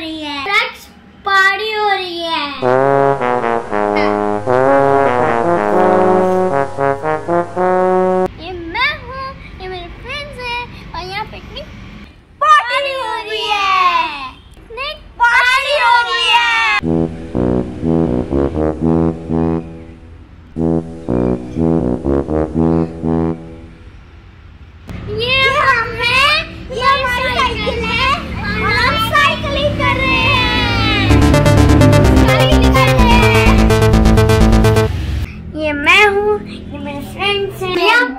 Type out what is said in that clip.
रही है। Friends party हो रही है। ये मैं पार्टी हो रही है। and my friends and... Yeah,